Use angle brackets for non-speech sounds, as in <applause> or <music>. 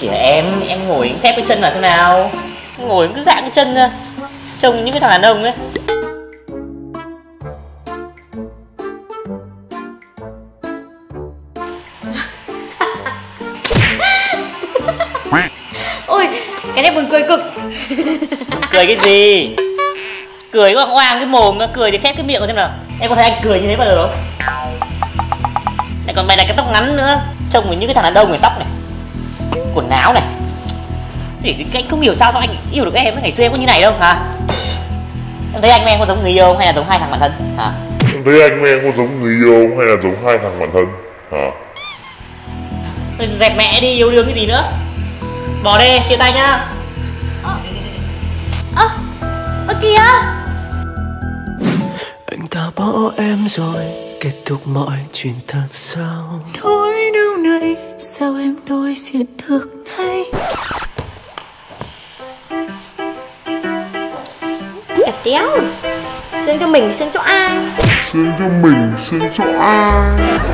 kìa em em ngồi khép cái chân vào xem nào. Ngồi cứ dạng cái chân ra. Trông những cái thằng đàn ông ấy. <laughs> Ôi cái này buồn cười cực. Cười cái gì? Cười có oang cái mồm nó cười thì khép cái miệng xem nào. Em có thấy anh cười như thế bao giờ không? Lại còn mày là cái tóc ngắn nữa. Trông như cái thằng đàn ông này tóc này quần áo này. Thì anh không hiểu sao sao anh yêu được em ngày xưa em có như này đâu hả? Em thấy anh em có giống người yêu không hay là giống hai thằng bạn thân hả? Em thấy anh em có giống người yêu không hay là giống hai thằng bạn thân hả? Thôi dẹp mẹ đi yêu đương cái gì nữa? Bỏ đi chia tay nhá. Ơ ơ kìa. Anh ta bỏ em rồi kết thúc mọi chuyện thật sao sao em đối diện được đây? Cà téo Xương cho mình, xương cho ai? Xương cho mình, xương cho ai